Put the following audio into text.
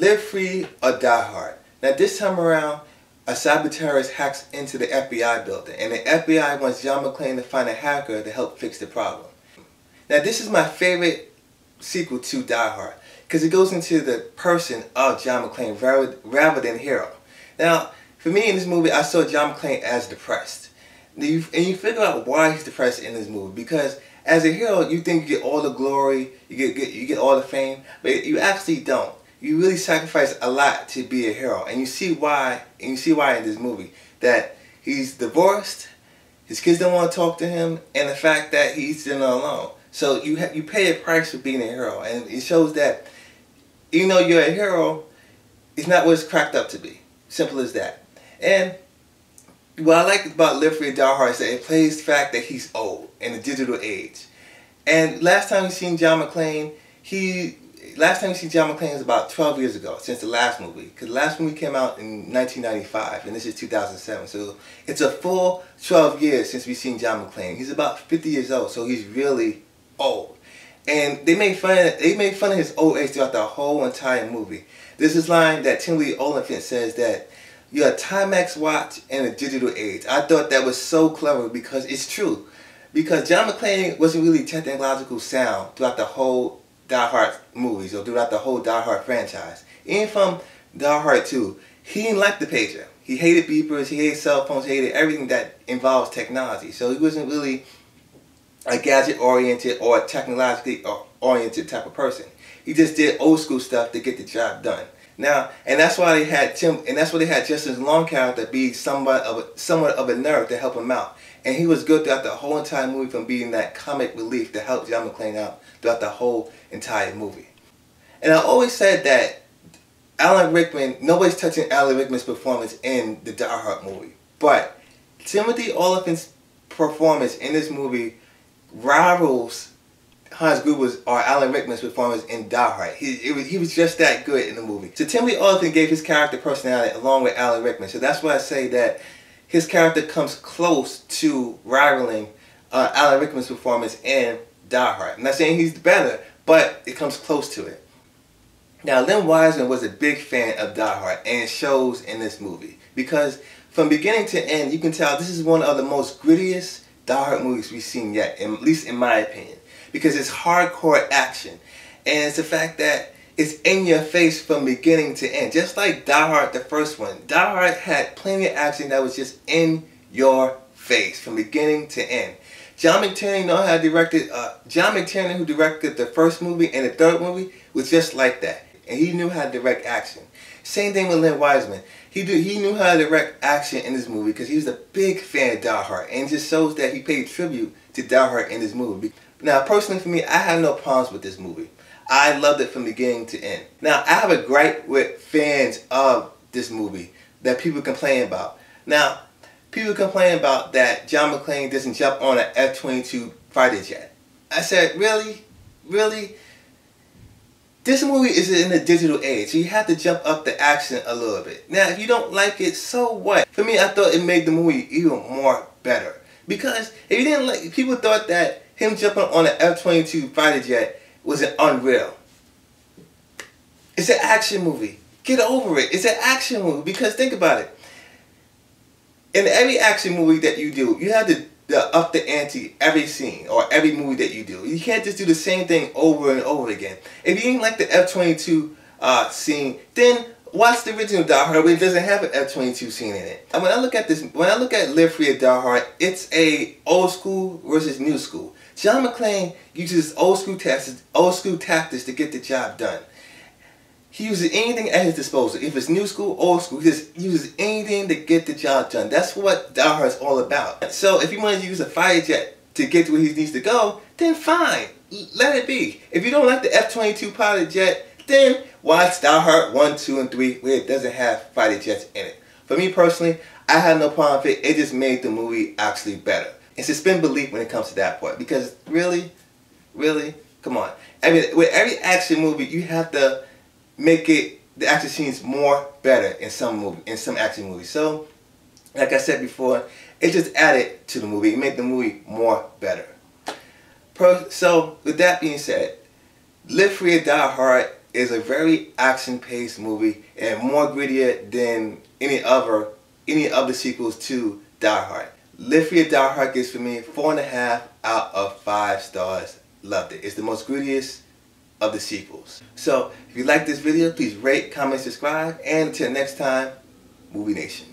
Live Free or Die Hard. Now this time around, a terrorist hacks into the FBI building and the FBI wants John McClane to find a hacker to help fix the problem. Now this is my favorite sequel to Die Hard because it goes into the person of John McClane rather, than hero. Now, for me in this movie, I saw John McClane as depressed. And you, figure out why he's depressed in this movie because as a hero, you think you get all the glory, you get you get all the fame, but you actually don't you really sacrifice a lot to be a hero, and you see why. And you see why in this movie that he's divorced, his kids don't want to talk to him, and the fact that he's still alone. So you you pay a price for being a hero, and it shows that even though you're a hero, it's not what it's cracked up to be. Simple as that. And what I like about Live Free Die is that it plays the fact that he's old in the digital age. And last time we seen John McClane, he last time you see John McClane was about 12 years ago since the last movie. Because the last movie came out in 1995 and this is 2007. So it's a full 12 years since we've seen John McClane. He's about 50 years old, so he's really old. And they made fun of, they made fun of his old age throughout the whole entire movie. There's this line that Timothy Olyphant says that you're a Timex watch in a digital age. I thought that was so clever because it's true. Because John McClane wasn't really technological sound throughout the whole Die Hard movies or throughout the whole Die Hard franchise. Even from Die Hard 2, he didn't like the pager. He hated beepers, he hated cell phones, he hated everything that involves technology. So he wasn't really a gadget oriented or technologically oriented type of person. He just did old school stuff to get the job done. Now, and that's why they had Tim, and that's why they had Justin Long character be somewhat of a, somewhat of a nerd to help him out. And he was good throughout the whole entire movie from being that comic relief to help John McClane out throughout the whole entire movie. And I always said that Alan Rickman, nobody's touching Alan Rickman's performance in the Die Hard movie. But Timothy Olyphant's performance in this movie rivals Hans Gruber's or Alan Rickman's performance in Die Hard. He, was, he was just that good in the movie. So Timothy Olyphant gave his character personality along with Alan Rickman. So that's why I say that his character comes close to rivaling uh, Alan Rickman's performance in Die Hard. I'm not saying he's the better, but it comes close to it. Now, Len Wiseman was a big fan of Die Hard, and shows in this movie. Because from beginning to end, you can tell this is one of the most grittiest Die Hard movies we've seen yet, at least in my opinion. Because it's hardcore action. And it's the fact that it's in your face from beginning to end. Just like Die Hard, the first one. Die Hard had plenty of action that was just in your face from beginning to end. John McTiernan you know how to direct. Uh, John McTiernan, who directed the first movie and the third movie, was just like that, and he knew how to direct action. Same thing with Len Wiseman. He do, he knew how to direct action in this movie because he was a big fan of Die Hard, and just shows that he paid tribute to Die Hard in this movie. Now, personally for me, I have no problems with this movie. I loved it from beginning to end. Now, I have a gripe with fans of this movie that people complain about. Now, people complain about that John McClane doesn't jump on an F-22 fighter jet. I said, really? Really? This movie is in a digital age, so you have to jump up the action a little bit. Now, if you don't like it, so what? For me, I thought it made the movie even more better. Because if you didn't like, people thought that him jumping on an F-22 fighter jet was an unreal. It's an action movie. Get over it. It's an action movie because think about it in every action movie that you do, you have to up the ante every scene or every movie that you do. You can't just do the same thing over and over again. If you didn't like the F-22 uh, scene, then watch the original Die Hard where it doesn't have an F-22 scene in it. And when I look at this, when I look at Live Free or Die Hard, it's a old school versus new school. John McClane uses old school tactics, old school tactics to get the job done. He uses anything at his disposal. If it's new school, old school, he just uses anything to get the job done. That's what Die is all about. So if you want to use a fighter jet to get to where he needs to go, then fine. Let it be. If you don't like the F-22 pilot jet, then watch Die Hard 1, 2, and 3 where it doesn't have fighter jets in it. For me personally, I had no problem with it. It just made the movie actually better. And suspend belief when it comes to that part. Because really, really, come on. I mean, with every action movie, you have to make it the action scenes more better in some movie in some action movies. So, like I said before, it just added to the movie, make the movie more better. So, with that being said, Live Free or Die Hard is a very action-paced movie and more grittier than any other any of the sequels to Die Hard. Live Free or Die Hard gets for me four and a half out of five stars. Loved it. It's the most grittiest of the sequels. So if you like this video, please rate, comment, subscribe, and until next time, Movie Nation.